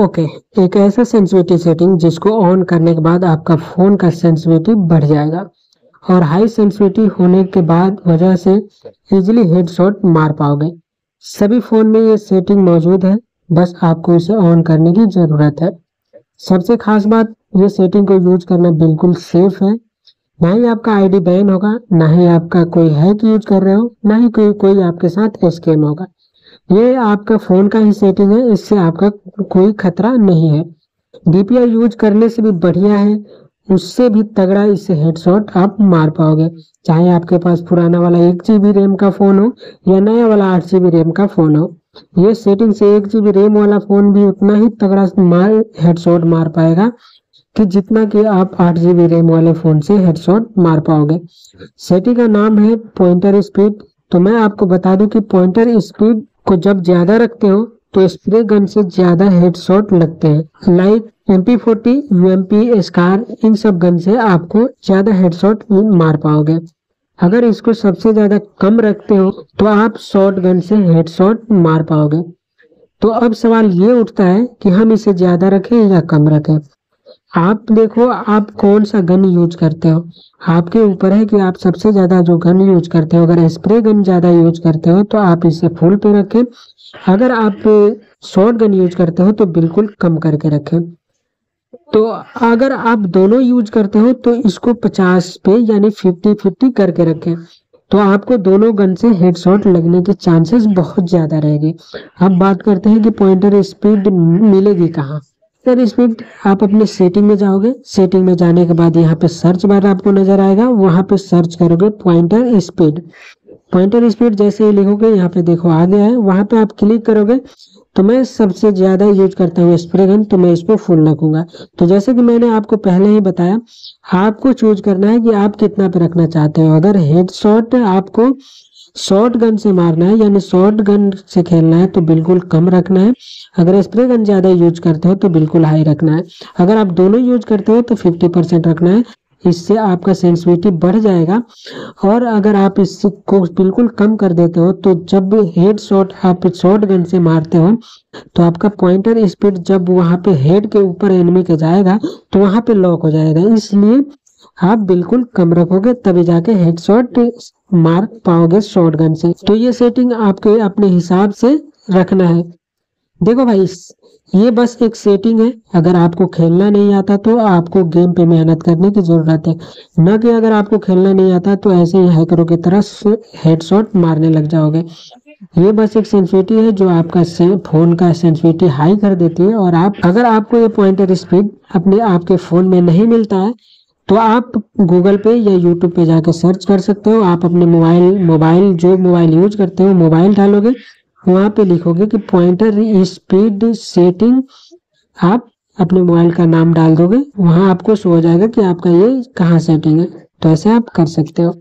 Okay okay, एक ऐसा sensitivity setting जिसको ऑन करने के बाद आपका फ़ोन का सेंसिटिविटी बढ़ जाएगा। और हाई सेंसिटिविटी होने के बाद वजह से इजीली हेडशॉट मार पाओगे। सभी फ़ोन में ये सेटिंग मौजूद है बस आपको इसे ऑन करने की ज़रूरत है। सबसे खास बात ये सेटिंग को यूज़ करना बिल्कुल सेफ़ है। ना ही आपका आईडी बैन होगा ना ही आपका कोई हैक यूज़ कर रहे हो ना ही कोई कोई आपके साथ स्कैम होगा। ये आपका फ़ोन का ही सेटिंग है, इससे आपका कोई खतरा नहीं है। डीपीआई यूज़ करने से भी बढ़िया है, उससे भी तगड़ा इससे हेडशॉट आप मार पाओगे। चाहे आपके पास पुराना वाला एक जीबी रैम का फ़ोन हो, या नया वाला आठ जीबी रैम का फ़ोन हो, ये सेटिंग से एक जीबी रैम वाला फ़ोन भी उतना ही तगड़ा मार हेडशॉट मार पाएगा, कि जितना कि आप आठ जीबी रैम वाले फ़ोन से हेडशॉट मार पाओगे। सेटिंग का नाम है पॉइंटर स्पीड तो मैं आपको बता दूँ कि पॉइंटर स्पीड को जब ज़्यादा रखते हो तो स्प्रे गन से ज़्यादा हेडशॉट लगते हैं। Like M P forty U M P SCAR इन सब गन से आपको ज़्यादा हेडशॉट मार पाओगे। अगर इसको सबसे ज़्यादा कम रखते हो तो आप शॉर्ट गन से हेडशॉट मार पाओगे। तो अब सवाल ये उठता है कि हम इसे ज़्यादा रखें या कम रखें। आप देखो, आप कौन सा गन यूज़ करते हो? आपके ऊपर है कि आप सबसे ज़्यादा जो गन यूज़ करते हो, अगर स्प्रे गन ज़्यादा यूज़ करते हो तो आप इसे फुल पे रखें। अगर आप शॉर्ट गन यूज़ करते हो तो बिल्कुल कम करके रखें। तो अगर आप दोनों यूज़ करते हो तो इसको 50 पे, यानी 50 50 करके रखें। तो आपको दोनों गन से हेडशॉट लगने के चांसेस बहुत ज़्यादा रहेंगे। अब बात करते हैं कि पॉइंटर स्पीड मिलेगी कहाँ। सर स्पीड आप अपने सेटिंग में जाओगे। सेटिंग में जाने के बाद यहाँ पे सर्च बार आपको नज़र आएगा। वहाँ पे सर्च करोगे पॉइंटर स्पीड पॉइंटर स्पीड जैसे ही लिखोगे, यहाँ पे देखो आ गया है। वहाँ पे आप क्लिक करोगे तो मैं सबसे ज़्यादा यूज़ करता हूँ स्प्रे गन तो मैं इसको फुल रखूँगा। तो जैसे कि मैंने आपको पहले ही बताया, आपको चूज़ करना है कि आप कितना पे रखना चाहते हो। अगर हेड आपको शॉर्ट गन से मारना है, यानी शॉर्ट गन से खेलना है तो बिल्कुल कम रखना है। अगर स्प्रे गन ज़्यादा यूज़ करते हो तो बिल्कुल हाई रखना है। अगर आप दोनों यूज़ करते हो तो 50 परसेंट रखना है। इससे आपका सेंसिटिविटी बढ़ जाएगा। और अगर आप इसको बिल्कुल कम कर देते हो तो जब हेड शॉट आप शॉर्ट गन से मारते हो तो आपका पॉइंटर स्पीड जब वहाँ पे हेड के ऊपर एनिमी के जाएगा तो वहाँ पे लॉक हो जाएगा। इसलिए आप बिल्कुल कम रखोगे, तभी जाके हेडशॉट मार पाओगे शॉर्ट गन से। तो ये सेटिंग आपके अपने हिसाब से रखना है। देखो भाई ये बस एक सेटिंग है। अगर आपको खेलना नहीं आता तो आपको गेम पे मेहनत करने की ज़रूरत है। न कि अगर आपको खेलना नहीं आता तो ऐसे ही हैकरों की तरह हेडशॉट मारने लग जाओगे। ये बस एक सेंसिटिविटी है जो आपका से, फ़ोन का सेंसिटिविटी हाई कर देती है। और आप अगर आपको ये पॉइंटर स्पीड अपने आपके फ़ोन में नहीं मिलता है तो आप गूगल पे या यूट्यूब पे जाकर सर्च कर सकते हो। आप अपने मोबाइल मोबाइल जो मोबाइल यूज़ करते हो मोबाइल डालोगे, वहाँ पे लिखोगे कि पॉइंटर स्पीड सेटिंग आप अपने मोबाइल का नाम डाल दोगे। वहाँ आपको शो हो जाएगा कि आपका ये कहाँ सेटिंग है। तो ऐसे आप कर सकते हो।